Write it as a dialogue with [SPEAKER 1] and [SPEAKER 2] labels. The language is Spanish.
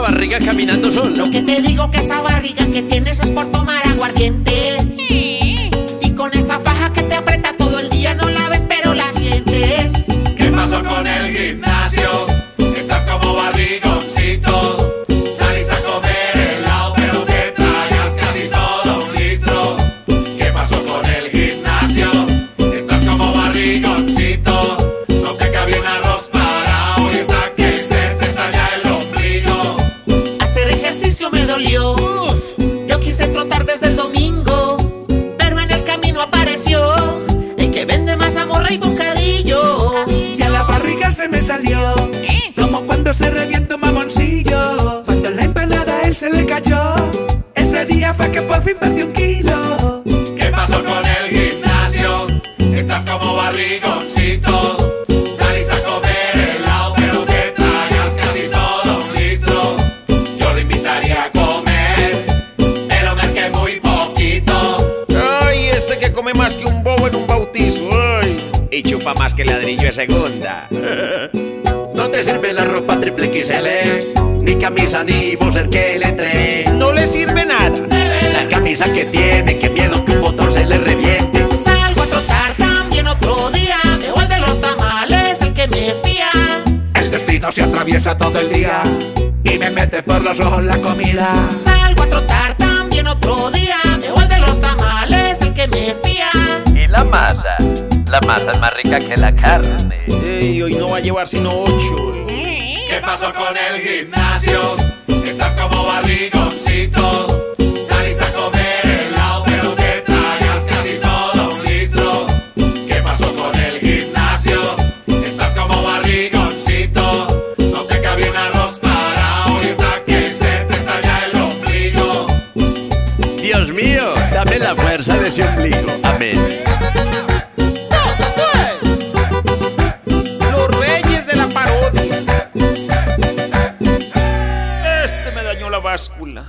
[SPEAKER 1] barriga caminando?
[SPEAKER 2] Lo que te digo que esa barriga que tienes es por tomar aguardiente. Yo quise trotar desde el domingo, pero en el camino apareció el que vende más amor y bocadillo.
[SPEAKER 3] Ya la barriga se me salió.
[SPEAKER 1] Come más que un bobo en un bautizo. Ay. Y chupa más que ladrillo de segunda.
[SPEAKER 4] No te sirve la ropa triple XL, ni camisa ni boxer que le entre.
[SPEAKER 1] No le sirve nada.
[SPEAKER 4] La camisa que tiene, que miedo que un botón se le reviente.
[SPEAKER 2] Salgo a trotar también otro día. Veo el de los tamales, el que me fía.
[SPEAKER 3] El destino se atraviesa todo el día. Y me mete por los ojos la comida.
[SPEAKER 2] Salgo a trotar también otro día.
[SPEAKER 5] La masa es más rica que la carne.
[SPEAKER 1] Ey, hoy no va a llevar sino ocho.
[SPEAKER 6] ¿Qué pasó con el gimnasio? Estás como barrigoncito. Salís a comer helado, pero te tragas casi todo un litro. ¿Qué pasó con el gimnasio? Estás como barrigoncito. No te cabía un arroz parado y está que se te estalla el ombligo.
[SPEAKER 4] Dios mío, dame la fuerza de ese ombligo. Amén.
[SPEAKER 1] बाद स्कुलन